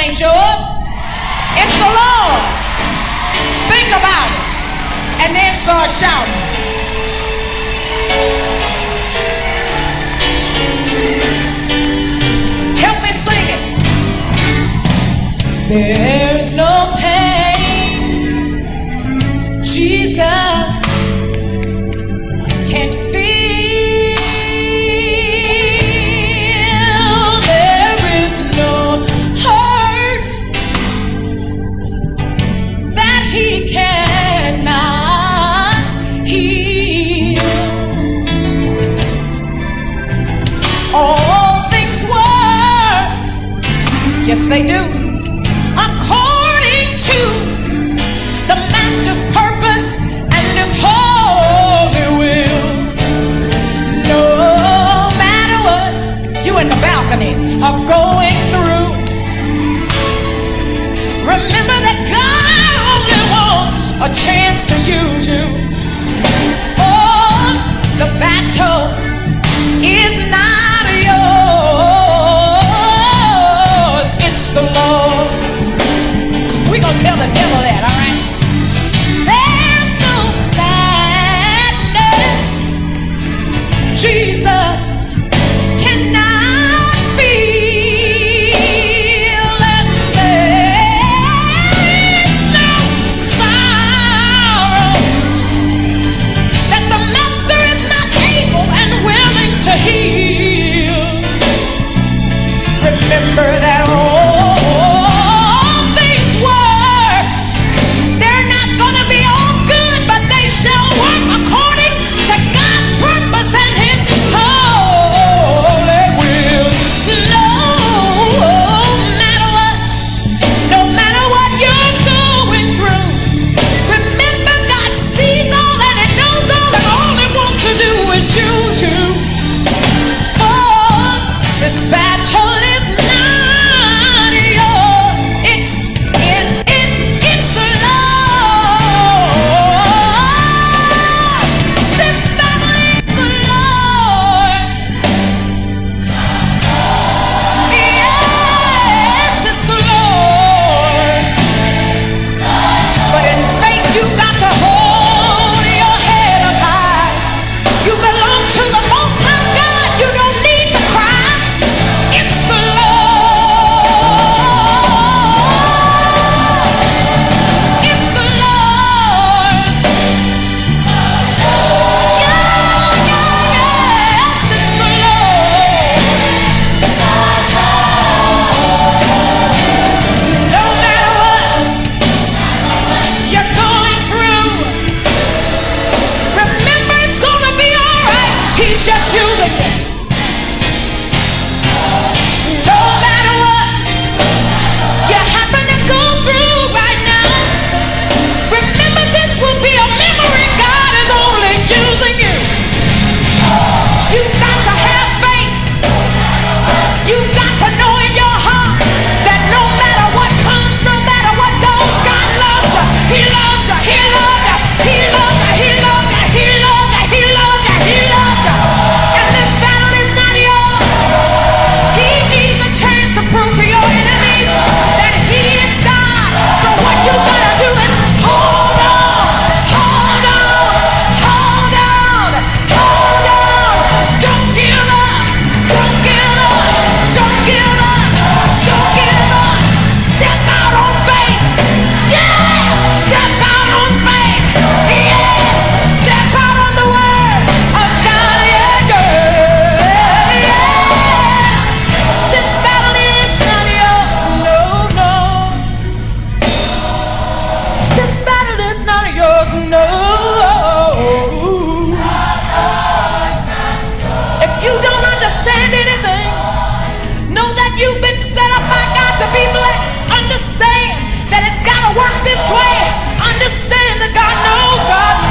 ain't yours. It's the Lord's. Think about it. And then start shouting. Help me sing it. There Yes, they do. According to the master's purpose and his holy will. No matter what you in the balcony are going through, remember that God only wants a chance to use you. For remember that. work this way, understand that God knows God.